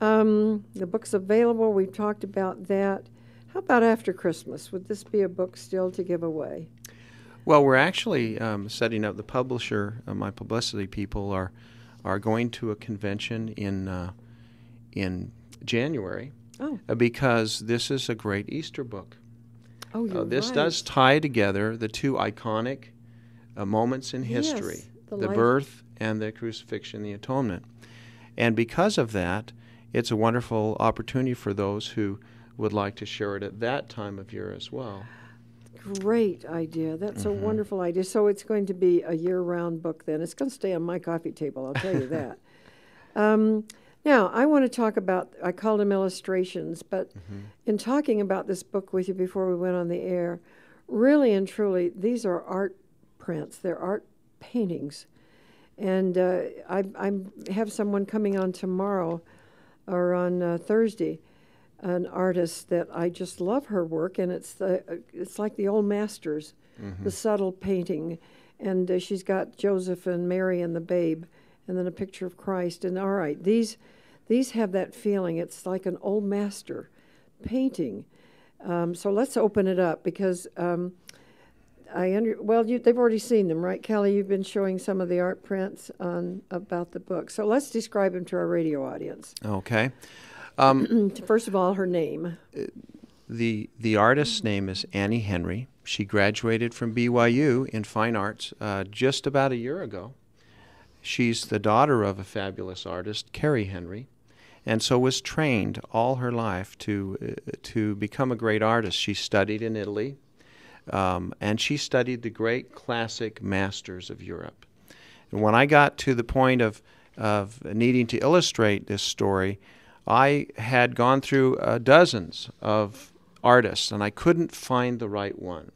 um, the book's available. We've talked about that. How about after Christmas? Would this be a book still to give away? Well, we're actually um, setting up the publisher. Uh, my publicity people are are going to a convention in uh, in January Oh, uh, because this is a great Easter book. oh, you're Uh, this right. does tie together the two iconic uh, moments in Yes, history the the birth and the crucifixion, the atonement. And because of that, it's a wonderful opportunity for those who would like to share it at that time of year as well. Great idea. That's Mm-hmm. a wonderful idea. So it's going to be a year-round book. Then it's going to stay on my coffee table. I'll tell you that. Um, now I want to talk about. I called them illustrations, but Mm-hmm. in talking about this book with you before we went on the air, really and truly, these are art prints. They're art paintings, and uh, I, I have someone coming on tomorrow or on uh, Thursday an artist that I just love her work, and it's the it's like the old masters, the subtle painting, and uh, she's got Joseph and Mary and the babe, and then a picture of Christ. And all right, these these have that feeling. It's like an old master painting. Um, so let's open it up because. Um, I under well, you, they've already seen them, right, Kelly? You've been showing some of the art prints on about the book. So let's describe them to our radio audience. Okay. First of all, her name. The the artist's name is Annie Henrie. She graduated from BYU in fine arts uh, just about a year ago. She's the daughter of a fabulous artist, Carrie Henrie, and so was trained all her life to uh, to become a great artist. She studied in Italy, um, and she studied the great classic masters of Europe. And when I got to the point of of needing to illustrate this story, I had gone through uh, dozens of artists, and I couldn't find the right one.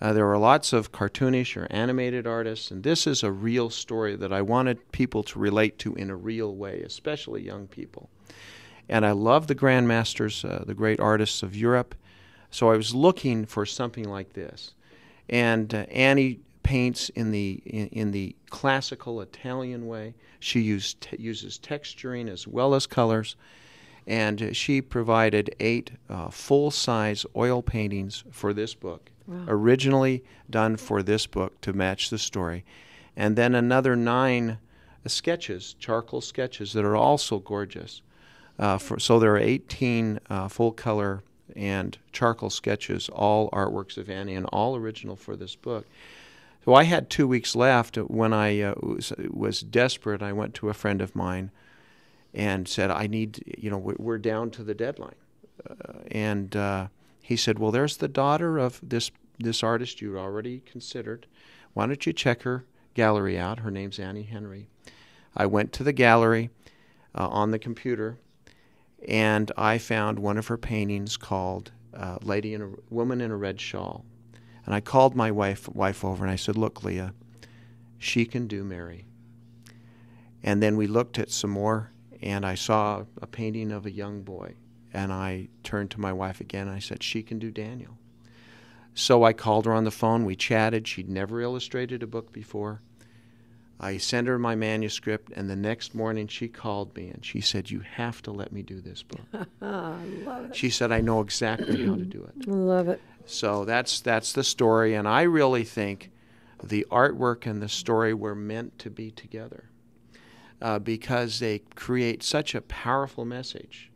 Uh, there were lots of cartoonish or animated artists, and this is a real story that I wanted people to relate to in a real way, especially young people. And I love the grandmasters, uh, the great artists of Europe, so I was looking for something like this. And uh, Annie paints in the in, in the classical Italian way. She used t- uses texturing as well as colors, and she provided eight uh, full-size oil paintings for this book, originally done for this book to match the story, and then another nine uh, sketches, charcoal sketches that are also gorgeous. Uh, for, so there are 18 uh, full-color and charcoal sketches, all artworks of Annie, and all original for this book. So I had two weeks left when I uh, was, was desperate. I went to a friend of mine and said, "I need, you know, we- we're down to the deadline." Uh, and uh, he said, "Well, there's the daughter of this this artist you'd already considered. Why don't you check her gallery out? Her name's Annie Henrie." I went to the gallery uh, on the computer, and I found one of her paintings called uh, "Lady in a Woman in a Red Shawl." And I called my wife wife over and I said, "Look, Leah, she can do Mary." And then we looked at some more, and I saw a painting of a young boy. And I turned to my wife again and I said, She can do Daniel. So I called her on the phone. We chatted. She'd never illustrated a book before. I sent her my manuscript, and the next morning she called me and she said, You have to let me do this book. I love it. she said, I know exactly how to do it. I love it. So that's that's the story, and I really think the artwork and the story were meant to be together uh, because they create such a powerful message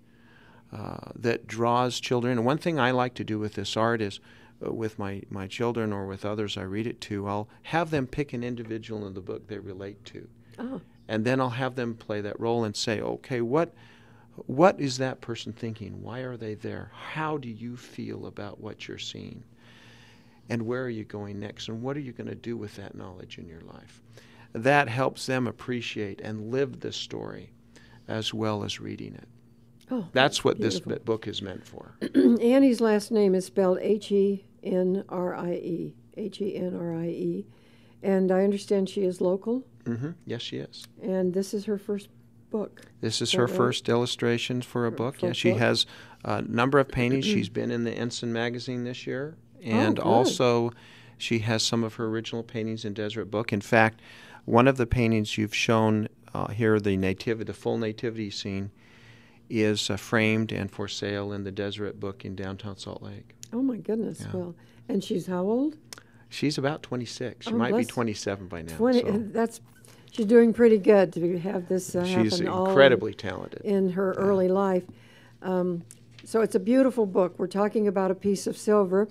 uh, that draws children. And one thing I like to do with this art is. With my, my children or with others I read it to, I'll have them pick an individual in the book they relate to. Oh, And then I'll have them play that role and say, okay, what, what is that person thinking? Why are they there? How do you feel about what you're seeing? And where are you going next? And what are you going to do with that knowledge in your life? That helps them appreciate and live the story as well as reading it. oh. That's what this beautiful. bi- book is meant for. Annie's last name is spelled H E N R I E. H E N R I E. And I understand she is local, hmm Yes, she is. and this is her first book. This is her right? first illustration for a book. Yeah, she book? has a number of paintings. She's been in the Ensign magazine this year, and good. also she has some of her original paintings in Deseret Book. In fact, one of the paintings you've shown uh, here, the nativity, the full nativity scene, is uh, framed and for sale in the Deseret Book in downtown Salt Lake. Oh my goodness! Yeah. Well, and she's how old? She's about 26. She Oh, might be 27 by now. 20, so That's she's doing pretty good to have this uh, she's happen all in- incredibly talented. in her early life. Um, so it's a beautiful book. We're talking about a piece of silver.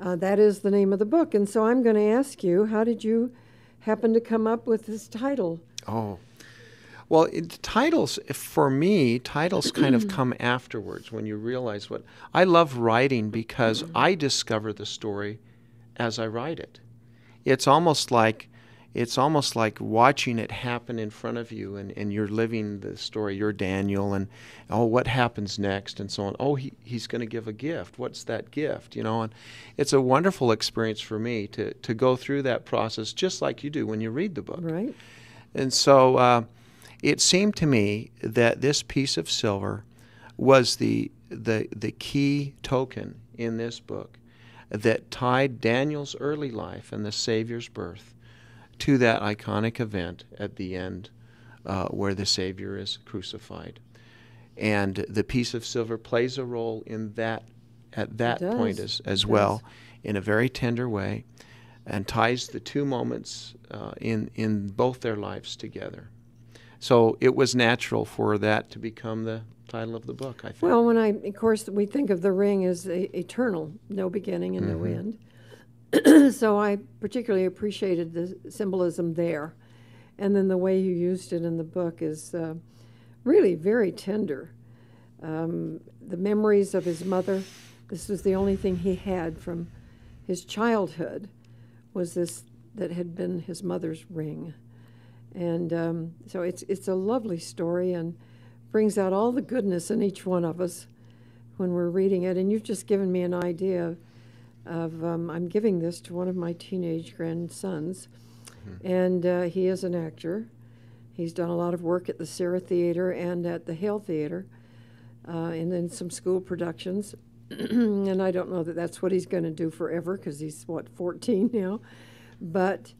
Uh, that is the name of the book. And so I'm going to ask you, how did you happen to come up with this title? Oh. Well, it, titles for me, titles kind of come afterwards when you realize what I love writing because I discover the story as I write it. It's almost like it's almost like watching it happen in front of you and, and you're living the story. You're Daniel and oh what happens next and so on. Oh he, he's gonna give a gift. What's that gift? You know, and it's a wonderful experience for me to, to go through that process just like you do when you read the book. Right? And so uh, it seemed to me that this piece of silver was the, the, the key token in this book that tied Daniel's early life and the Savior's birth to that iconic event at the end uh, where the Savior is crucified. And the piece of silver plays a role in that at that point as, as well in a very tender way and ties the two moments uh, in, in both their lives together. So it was natural for that to become the title of the book, I think. Well, when I, of course, we think of the ring as eternal, no beginning and no end. so I particularly appreciated the symbolism there. And then the way you used it in the book is uh, really very tender. Um, the memories of his mother, this was the only thing he had from his childhood, was this that had been his mother's ring. And um, so it's, it's a lovely story and brings out all the goodness in each one of us when we're reading it. And you've just given me an idea of, um, I'm giving this to one of my teenage grandsons, and uh, he is an actor. He's done a lot of work at the SCERA Theater and at the Hale Theater, uh, and then some school productions. and I don't know that that's what he's going to do forever because he's, what, 14 now. But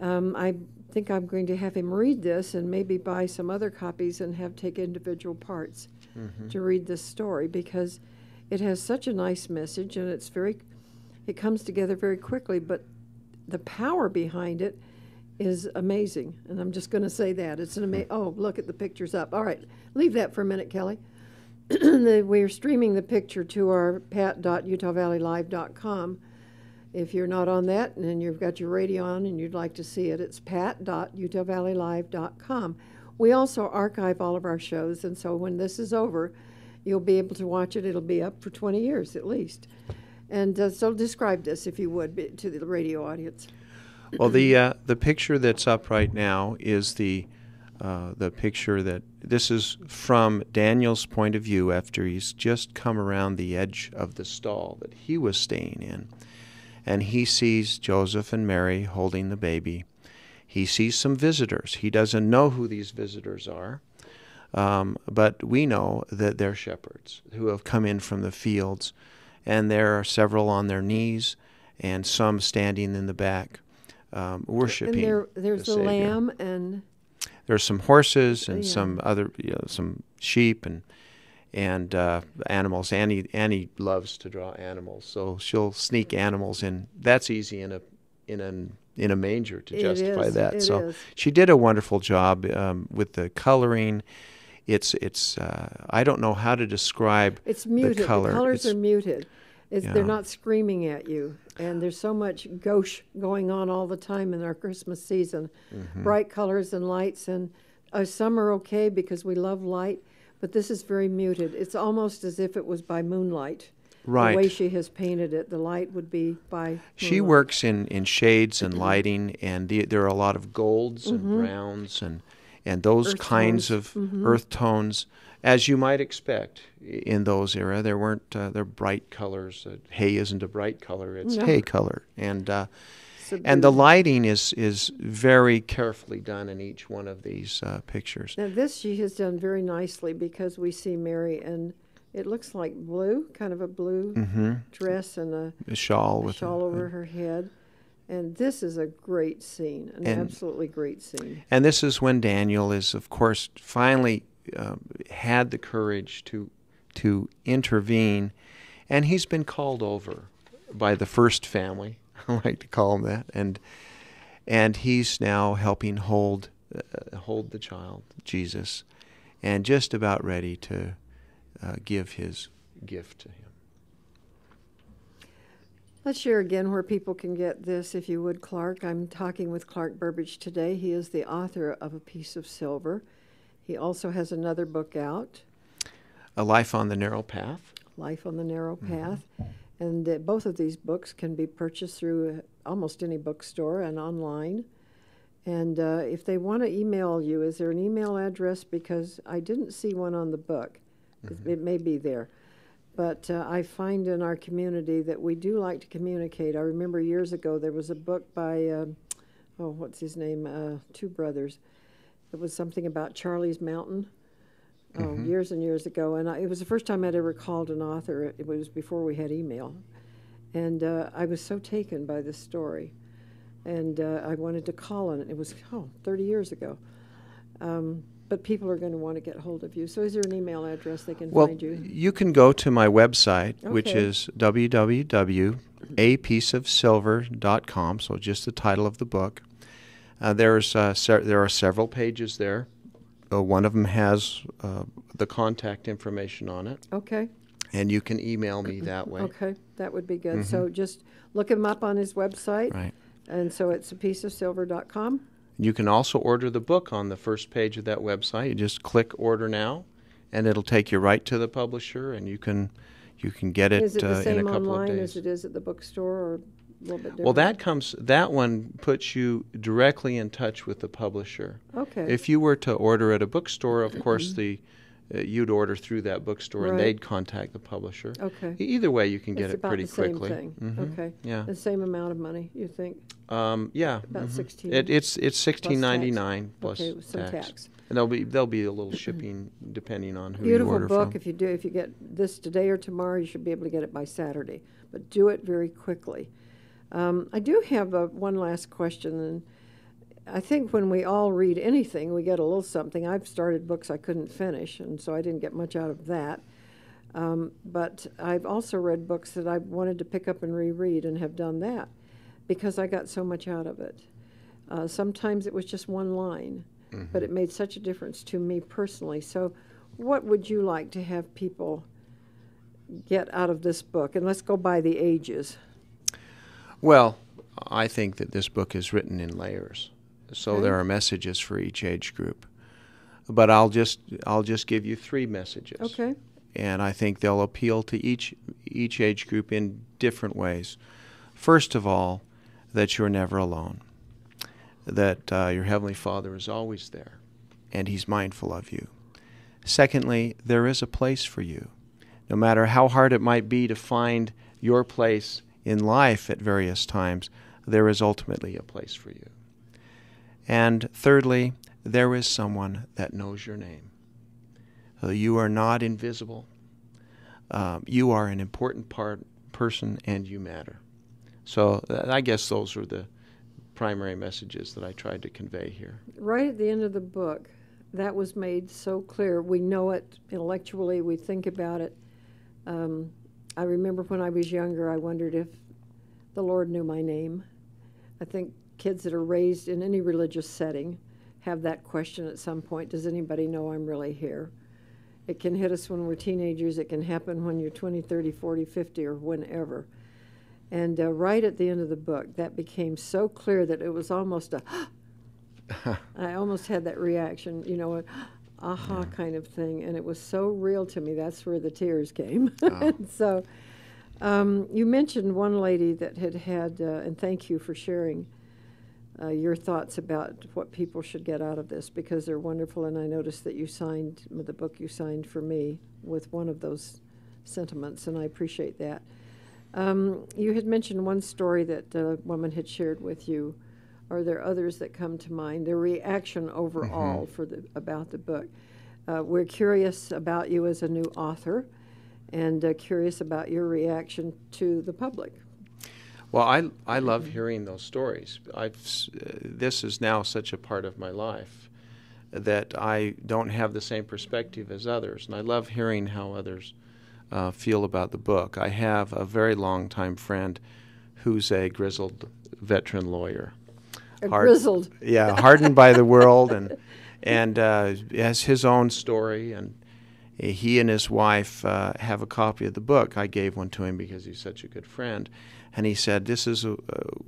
um, I think I'm going to have him read this and maybe buy some other copies and have take individual parts mm-hmm. to read this story because it has such a nice message and it's very, it comes together very quickly. But the power behind it is amazing. And I'm just going to say that. It's an amazing. Hmm. Oh, look at the pictures up. All right, leave that for a minute, Kelly. We're streaming the picture to our pat.utahvalleylive.com. If you're not on that and you've got your radio on and you'd like to see it, it's pat.utahvalleylive.com. We also archive all of our shows, and so when this is over, you'll be able to watch it. It'll be up for 20 years at least. And uh, so describe this, if you would, to the radio audience. Well, the uh, the picture that's up right now is the uh, the picture that this is from Daniel's point of view after he's just come around the edge of the stall that he was staying in, and he sees Joseph and Mary holding the baby. He sees some visitors. He doesn't know who these visitors are, um, but we know that they're shepherds who have come in from the fields, and there are several on their knees, and some standing in the back, um, worshiping. And there, there's the lamb, and There's some horses and Yeah. some other, you know, some sheep and and uh, animals. Annie Annie loves to draw animals, so she'll sneak animals in. That's easy in a in an in a manger to justify that. so is. she did a wonderful job um, with the coloring. It's it's uh, I don't know how to describe it's muted. The, color. colors It's- are muted. It's, Yeah. They're not screaming at you. And there's so much gauche going on all the time in our Christmas season. Mm-hmm. Bright colors and lights. And uh, some are okay because we love light, but this is very muted. It's almost as if it was by moonlight. Right. The way she has painted it, the light would be by. She works in, in shades and Mm-hmm. lighting, and the, there are a lot of golds and browns and and those Earth kinds tones. Mm-hmm. of earth tones, as you might expect in those era. There weren't uh, they're bright colors. Uh, hay isn't a bright color; it's No. hay color, and uh, and the lighting is is very carefully done in each one of these uh, pictures. Now, this she has done very nicely because we see Mary and it looks like blue, kind of a blue dress and a, A shawl a Mm-hmm. with shawl a- over her head. And this is a great scene, an And- absolutely great scene. And this is when Daniel is, of course, finally um, had the courage to to intervene, and he's been called over by the first family I like to call him that, and and he's now helping hold uh, hold the child, Jesus, and just about ready to uh, give his gift to him. Let's share again where people can get this, if you would, Clark. I'm talking with Clark Burbidge today. He is the author of A Piece of Silver. He also has another book out, A Life on the Narrow Path. Life on the Narrow Path. Mm-hmm. And uh, both of these books can be purchased through uh, almost any bookstore and online. And uh, if they want to email you, is there an email address? Because I didn't see one on the book. Mm-hmm. It may be there. But uh, I find in our community that we do like to communicate. I remember years ago there was a book by, uh, oh, what's his name? Uh, two brothers. It was something about Charlie's Mountain. Oh, mm-hmm. years and years ago, and I, it was the first time I'd ever called an author. It was before we had email, and uh, I was so taken by the story, and uh, I wanted to call on it. It was oh, 30 years ago. Um, but people are going to want to get hold of you. So, is there an email address they can well, find you? You can go to my website, okay. which is www.apieceofsilver.com. So, just the title of the book. Uh, there's uh, se- there are several pages there. Uh, one of them has uh, the contact information on it. Okay. And you can email me that way. Okay, that would be good. Mm-hmm. So just look him up on his website. Right. And so it's a piece of silver.com. You can also order the book on the first page of that website. You just click order now, and it'll take you right to the publisher, and you can you can get it, is it uh, in a couple online of days. as it is at the bookstore, or a little bit different? Well, that comes that one puts you directly in touch with the publisher. Okay. If you were to order at a bookstore, of course the uh, you'd order through that bookstore Right. and they'd contact the publisher. Okay. Either way, you can get it's it about pretty the same quickly. thing. Mhm. Okay. Yeah. The same amount of money, you think? Um, yeah. About mhm. 16 It, it's it's sixteen ninety nine plus okay, with some tax. tax. And there'll be there'll be a little shipping depending on who Beautiful you order book. from. If you do, if you get this today or tomorrow, you should be able to get it by Saturday. But do it very quickly. Um, I do have a, one last question, and I think when we all read anything, we get a little something. I've started books I couldn't finish, and so I didn't get much out of that. Um, but I've also read books that I wanted to pick up and reread, and have done that because I got so much out of it. Uh, sometimes it was just one line, but it made such a difference to me personally. So, what would you like to have people get out of this book? And let's go by the ages. Well, I think that this book is written in layers, so Okay. there are messages for each age group. But I'll just I'll just give you three messages. Okay. and I think they'll appeal to each each age group in different ways. First of all, that you're never alone. That uh, your heavenly Father is always there, and He's mindful of you. Secondly, there is a place for you, no matter how hard it might be to find your place in life at various times. There is ultimately a place for you. And thirdly, there is someone that knows your name. Uh, you are not invisible. Um, you are an important part person, and you matter. So uh, I guess those are the primary messages that I tried to convey here. Right at the end of the book, that was made so clear. We know it intellectually, we think about it. Um, I remember when I was younger, I wondered if the Lord knew my name. I think kids that are raised in any religious setting have that question at some point Does anybody know I'm really here? It can hit us when we're teenagers, it can happen when you're 20, 30, 40, 50, or whenever. And uh, right at the end of the book, that became so clear that it was almost a I almost had that reaction, you know, a aha kind of thing, and it was so real to me. That's where the tears came. Oh. so, um, you mentioned one lady that had had, uh, and thank you for sharing uh, your thoughts about what people should get out of this because they're wonderful. And I noticed that you signed the book you signed for me with one of those sentiments, and I appreciate that. Um, you had mentioned one story that a woman had shared with you. Are there others that come to mind? Their reaction overall for the about the book. Uh, we're curious about you as a new author, and uh, curious about your reaction to the public. Well, I, I love hearing those stories. I've, uh, this is now such a part of my life that I don't have the same perspective as others, and I love hearing how others uh, feel about the book. I have a very long time friend who's a grizzled veteran lawyer. A grizzled. Yeah, hardened by the world, and and uh, has his own story, and he and his wife uh, have a copy of the book. I gave one to him because he's such a good friend, and he said, "This is uh,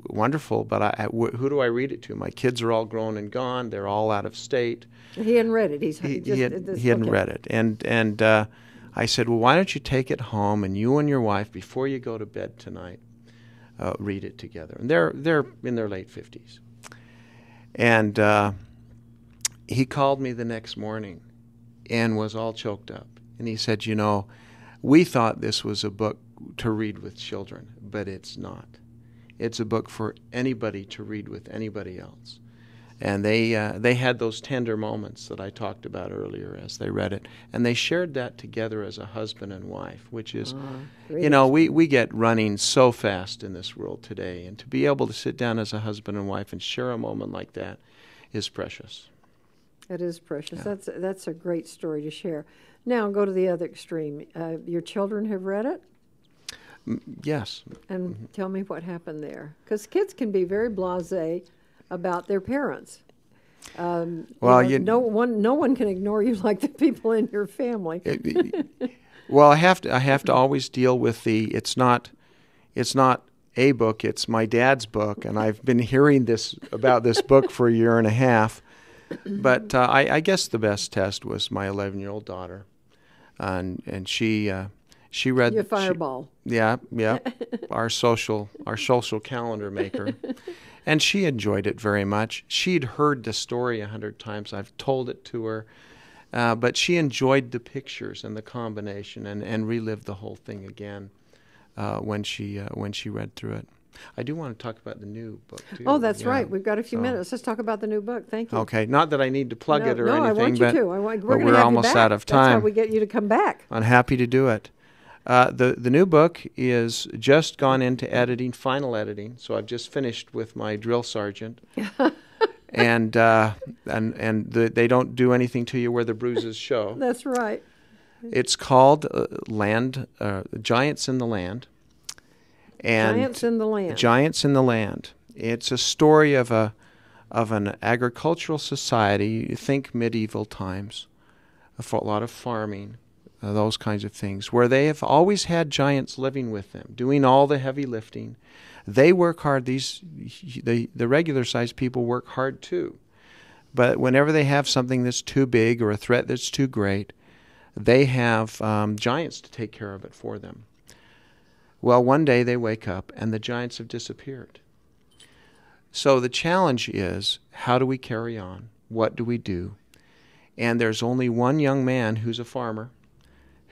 wonderful, but I, wh- who do I read it to? My kids are all grown and gone. They're all out of state." He hadn't read it. He's he, just, he, had, this, he hadn't okay. read it, and and uh, I said, "Well, why don't you take it home and you and your wife, before you go to bed tonight, uh, read it together?" And they're they're in their late fifties, and uh, he called me the next morning, and was all choked up, and he said, "You know, we thought this was a book to read with children, but it's not. It's a book for anybody to read with anybody else." And they uh, they had those tender moments that I talked about earlier as they read it, and they shared that together as a husband and wife, which is, you know, we we get running so fast in this world today, and to be able to sit down as a husband and wife and share a moment like that is precious. It is precious. That's that's a great story to share. Now go to the other extreme. Uh, your children have read it, Yes, and tell me what happened there. Because kids can be very blasé about their parents. Um, Well, you know, no one no one can ignore you like the people in your family. well, I have to I have to always deal with the it's not it's not a book, it's my dad's book, and I've been hearing this about this book for a year and a half. But uh, I, I guess the best test was my 11 year old daughter, and and she uh, she read Your she- fireball. yeah, yeah, our social our social calendar maker, and she enjoyed it very much. She'd heard the story a hundred times. I've told it to her, uh, but she enjoyed the pictures and the combination, and, and relived the whole thing again uh, when she uh, when she read through it. I do want to talk about the new book too. Oh, that's yeah. right. We've got a few So- minutes. Let's talk about the new book. Thank you. Okay, not that I need to plug no, it or no, anything, I want you but, to. I want, we're but we're almost out of time. That's how we get you to come back. I'm happy to do it. Uh, the the new book is just gone into editing, final editing. So I've just finished with my drill sergeant, and uh, and and the, they don't do anything to you where the bruises show. That's right. It's called uh, Land uh, Giants in the Land, and Giants in the land. Giants in the Land. It's a story of a of an agricultural society. You think medieval times, a lot of farming, uh, those kinds of things, where they have always had giants living with them, doing all the heavy lifting. They work hard. These the the regular sized people work hard too, but whenever they have something that's too big or a threat that's too great, they have um, giants to take care of it for them. Well, one day they wake up and the giants have disappeared. So the challenge is how do we carry on? What do we do? And there's only one young man who's a farmer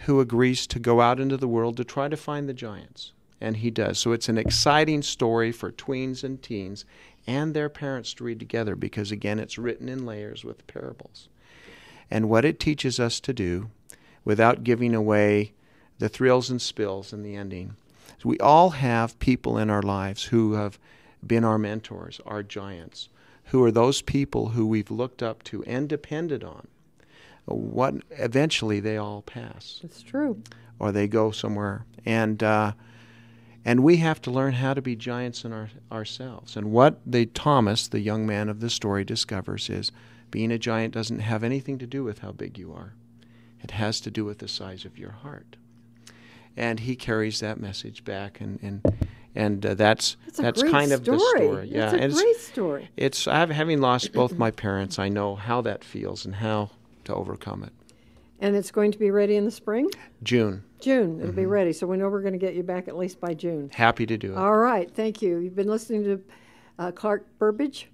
who agrees to go out into the world to try to find the giants. And he does. So it's an exciting story for tweens and teens and their parents to read together because, again, it's written in layers with parables. And what it teaches us to do without giving away the thrills and spills in the ending. is We all have people in our lives who have been our mentors, our giants, who are those people who we've looked up to and depended on. What eventually they all pass, It's true. or they go somewhere, and uh, and we have to learn how to be giants in our, ourselves. And what the Thomas, the young man of the story, discovers is being a giant doesn't have anything to do with how big you are. It has to do with the size of your heart. And he carries that message back, and and and uh, that's It's that's great kind of the story. Yeah, It's a and great story. it's I've, having lost both my parents, I know how that feels and how to overcome it. And it's going to be ready in the spring? June, June. It'll Mm-hmm. be ready. So we know we're going to get you back at least by June. happy to do it. All right. Thank you. You've been listening to uh, Clark Burbidge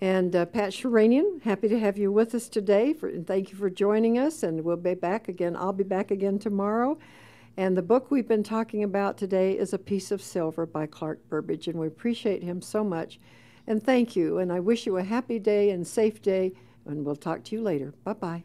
and uh, Pat Sheranian. Happy to have you with us today. For, and thank you for joining us. And we'll be back again. I'll be back again tomorrow. And the book we've been talking about today is A Piece of Silver by Clark Burbidge. And we appreciate him so much. And thank you. And I wish you a happy day and safe day. And we'll talk to you later. Bye bye.